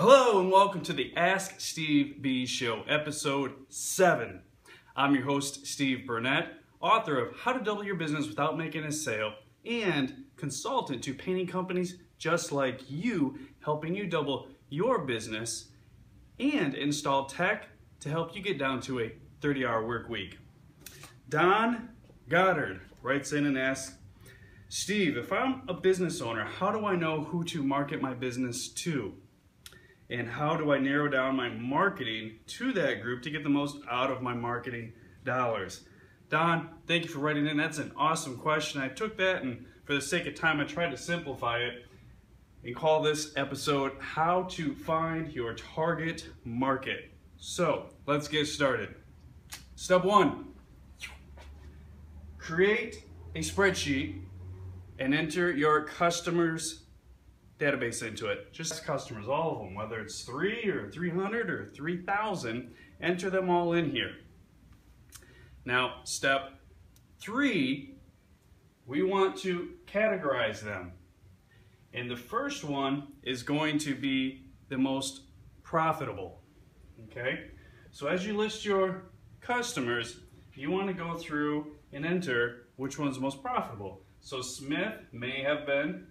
Well, hello and welcome to the Ask Steve B Show, episode 7. I'm your host, Steve Burnett, author of How to Double Your Business Without Making a Sale, and consultant to painting companies just like you, helping you double your business and install tech to help you get down to a 30 hour work week. Don Goddard writes in and asks, Steve, if I'm a business owner, how do I know who to market my business to? And how do I narrow down my marketing to that group to get the most out of my marketing dollars? Don, thank you for writing in. That's an awesome question. I took that and for the sake of time, I tried to simplify it and call this episode How to Find Your Target Market. So let's get started. Step one create a spreadsheet and enter your customers' database into it. Just customers, all of them, whether it's three or 300 or 3,000, enter them all in here. Now, step three, we want to categorize them. And the first one is going to be the most profitable, okay? So as you list your customers, you want to go through and enter which one's most profitable. So Smith may have been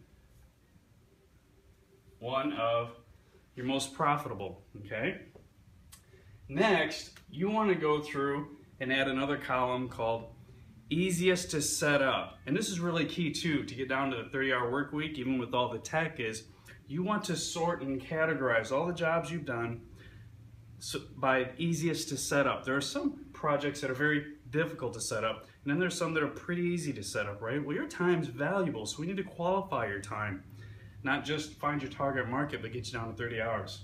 one of your most profitable, okay? Next, you want to go through and add another column called easiest to set up. And this is really key too, to get down to the 30 hour work week, even with all the tech is, you want to sort and categorize all the jobs you've done by easiest to set up. There are some projects that are very difficult to set up, and then there's some that are pretty easy to set up, right? Well, your time's valuable, so we need to qualify your time. Not just find your target market, but get you down to 30 hours.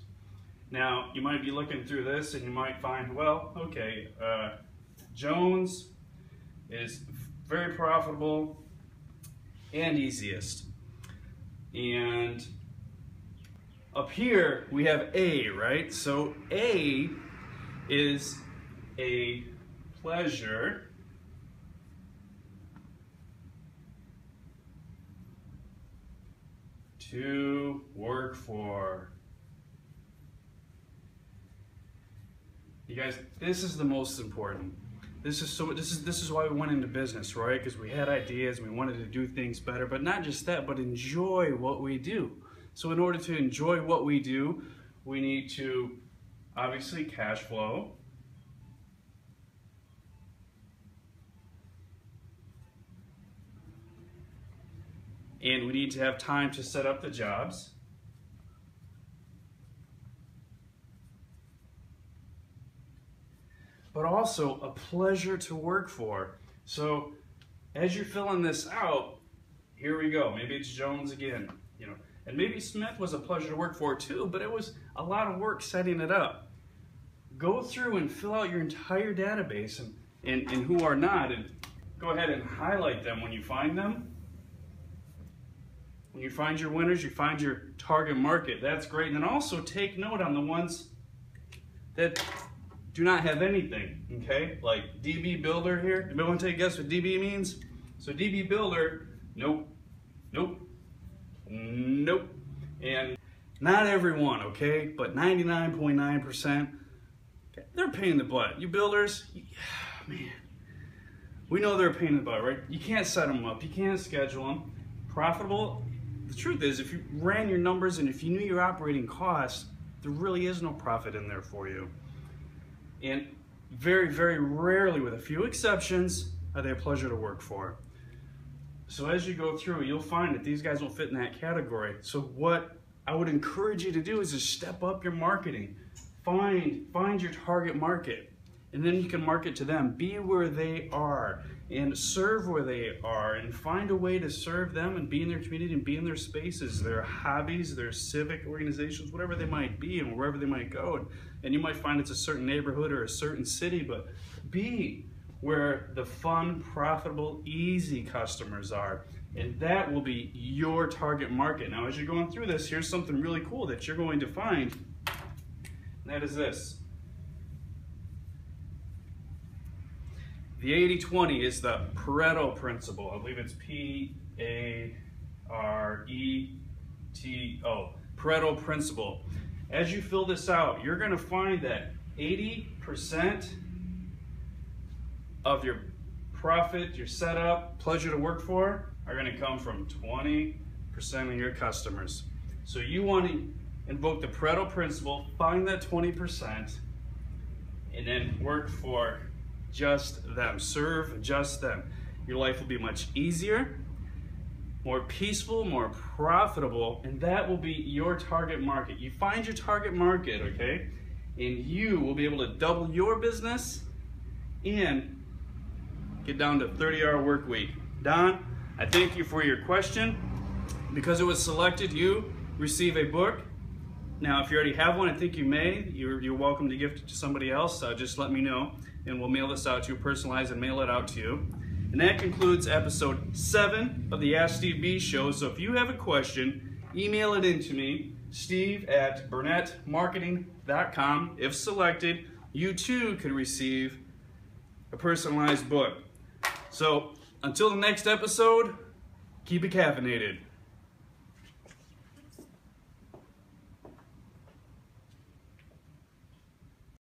Now, you might be looking through this and you might find, well, okay, uh, Jones is very profitable and easiest. And up here we have A, right? So A is a pleasure to work for. You guys, this is the most important. This is so. This is this is why we went into business, right? Because we had ideas, we wanted to do things better, but not just that, but enjoy what we do. So in order to enjoy what we do, we need to obviously cash flow. And we need to have time to set up the jobs. but also a pleasure to work for. So as you're filling this out, here we go. Maybe it's Jones again, you know, and maybe Smith was a pleasure to work for too, but it was a lot of work setting it up. Go through and fill out your entire database and, and, and who are not, and go ahead and highlight them when you find them. When you find your winners, you find your target market. That's great. And then also take note on the ones that do not have anything, okay? Like DB Builder here. Anybody want to take a guess what DB means? So DB Builder, nope, nope, nope. And not everyone, okay? But 99.9%, they're paying the butt. You builders, man, we know they're a pain in the butt, right? You can't set them up. You can't schedule them. Profitable, the truth is, if you ran your numbers and if you knew your operating costs, there really is no profit in there for you. And very, very rarely, with a few exceptions, are they a pleasure to work for. So as you go through, you'll find that these guys will fit in that category. So what I would encourage you to do is just step up your marketing. Find, find your target market, and then you can market to them. Be where they are and serve where they are and find a way to serve them and be in their community and be in their spaces, their hobbies, their civic organizations, whatever they might be and wherever they might go. And you might find it's a certain neighborhood or a certain city, but be where the fun, profitable, easy customers are. And that will be your target market. Now, as you're going through this, here's something really cool that you're going to find. And that is this. The 80-20 is the Pareto principle. I believe it's P-A-R-E-T-O, Pareto principle. as you fill this out, you're going to find that 80% of your profit, your setup, pleasure to work for are going to come from 20% of your customers. So you want to invoke the Pareto principle, find that 20%, and then work for just them. Serve just them. Your life will be much easier, more peaceful, more profitable, and that will be your target market. You find your target market, okay? And you will be able to double your business and get down to 30 hour work week. Don, I thank you for your question. Because it was selected, you receive a book. Now, if you already have one, I think you may. You're, you're welcome to gift it to somebody else. Uh, just let me know, and we'll mail this out to you, personalize and mail it out to you. And that concludes episode seven of the Ask Steve B show. So if you have a question, email it in to me, steve at burnettmarketing.com. If selected, you too can receive a personalized book. So until the next episode, keep it caffeinated.